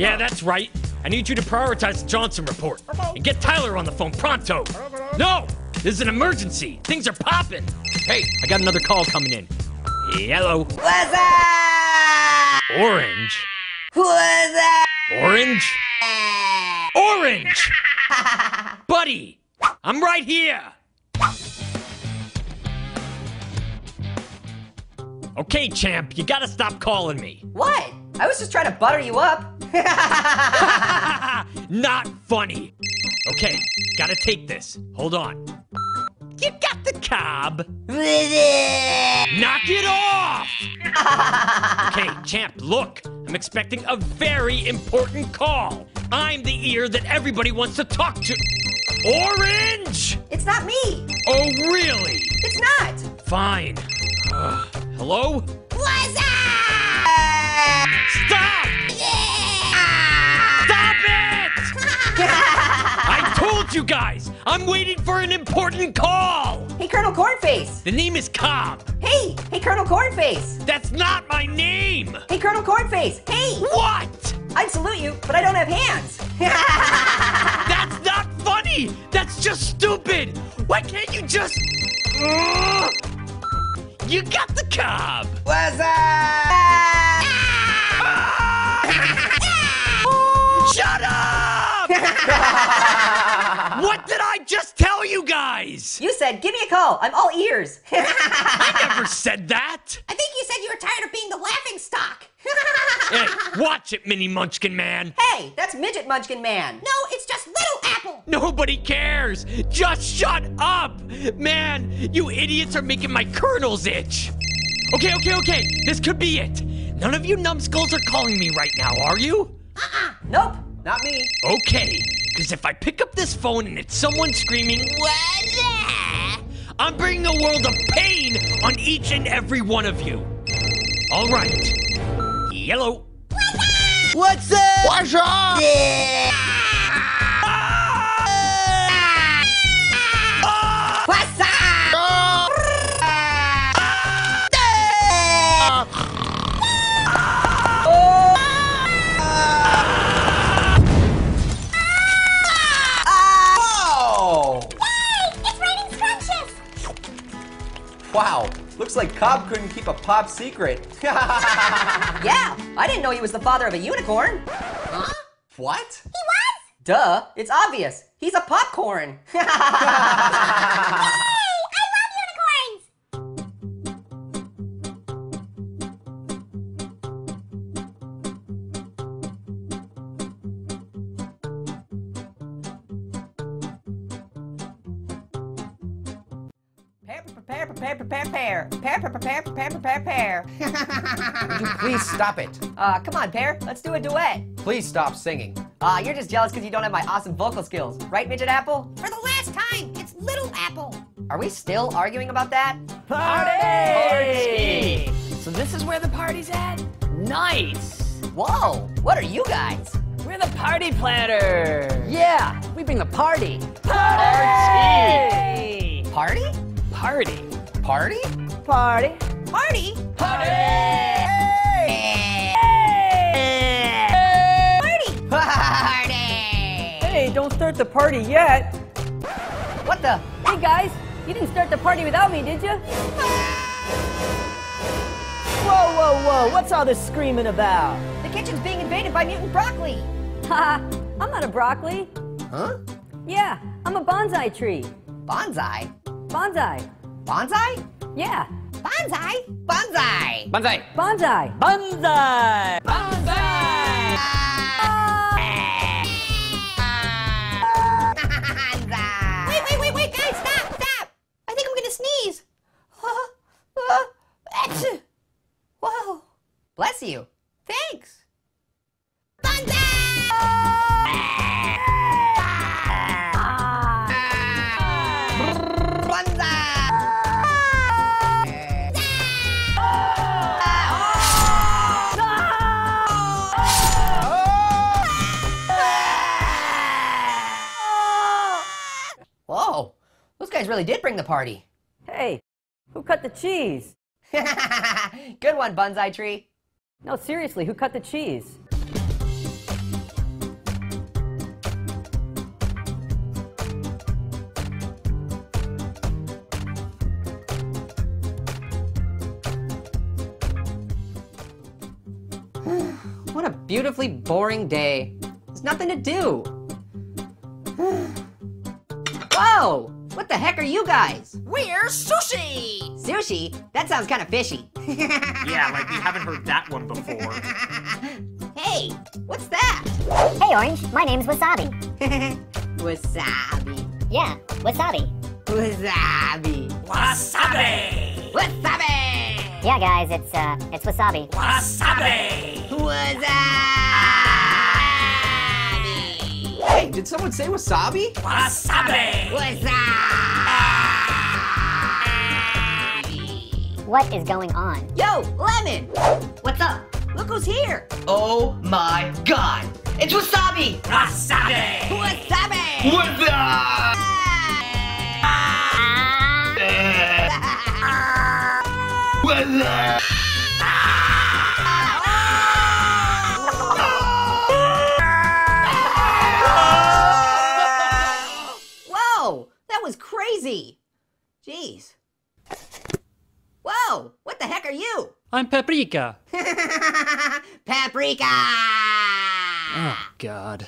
Yeah, that's right. I need you to prioritize the Johnson report and get Tyler on the phone pronto. No, this is an emergency. Things are popping. Hey, I got another call coming in. Hello. What's up? Orange. What's that? Orange. Orange. Buddy, I'm right here. Okay, champ, you gotta stop calling me. What? I was just trying to butter you up. Not funny. Okay, gotta take this. Hold on. You got the cob. Knock it off! okay, champ, look. I'm expecting a very important call. I'm the ear that everybody wants to talk to. Orange! it's not me. Oh, really? It's not. Fine. Ugh. hello? What's up? Stop! Stop You guys! I'm waiting for an important call! Hey, Colonel Cornface. The name is Cobb. Hey, hey, Colonel Cornface. That's not my name! Hey, Colonel Cornface. Hey, What? I'd salute you, but I don't have hands. That's not funny! That's just stupid! Why can't you just. You got the cob. What's up? Ah! Shut up! what did I just tell you guys? You said, give me a call. I'm all ears. I never said that! I think you said you were tired of being the laughing stock. Hey, watch it, Mini Munchkin Man! hey, that's Midget Munchkin Man. No, it's just Little Apple. Nobody cares! Just shut up! Man, you idiots are making my kernels itch! Okay, okay, okay, this could be it. None of you numbskulls are calling me right now, are you? Uh-uh. Nope, not me. Okay, because if I pick up this phone and it's someone screaming, "What's I'm bringing a world of pain on each and every one of you. All right. Yellow. What's up? What's up? What's Wow, looks like Cobb couldn't keep a pop secret. Yeah, I didn't know he was the father of a unicorn. Huh? What? He was? Duh, it's obvious. He's a popcorn. Pear, pear, pear, pear, pear, pear, pear, pear, pear, Would you please stop it? Uh, come on, Pear, let's do a duet. Please stop singing. Uh, you're just jealous because you don't have my awesome vocal skills, right, Midget Apple? For the last time, it's Little Apple. Are we still arguing about that? Party! Party! So this is where the party's at? Nice! Whoa, what are you guys? We're the party planners! Yeah, we bring the party. Party! Party? Party! Party? Party. Party? Party! Party! Hey, don't start the party yet. What the? Hey guys, you didn't start the party without me, did you? Whoa, whoa, whoa, what's all this screaming about? The kitchen's being invaded by mutant broccoli. Ha! I'm not a broccoli. Huh? Yeah, I'm a bonsai tree. Bonsai? Bonsai. Bonsai? Yeah, Bonsai? Bonsai! Banzai! bonsai. Banzai! Wait, wait, wait, wait, guys, stop, stop! I think I'm gonna sneeze. Whoa, Bless you. thanks. Whoa, Those guys really did bring the party. Hey, who cut the cheese? Good one, Bonsai Tree. No, seriously, who cut the cheese? what a beautifully boring day. There's nothing to do. Whoa! What the heck are you guys? We're sushi! Sushi? That sounds kind of fishy. Yeah, like we haven't heard that one before. hey, what's that? Hey, Orange. My name's Wasabi. Wasabi. Yeah, Wasabi. Wasabi. Wasabi! Wasabi! Yeah, guys, it's uh, it's Wasabi. Wasabi! Wasabi! Hey, did someone say wasabi? Wasabi! Wasabi! What is going on? Yo, Lemon! What's up? Look who's here! Oh my god! It's Wasabi! Wasabi! Wasabi! Whoa! That was crazy! Jeez. Whoa! What the heck are you? I'm Paprika. Paprika! Oh, God.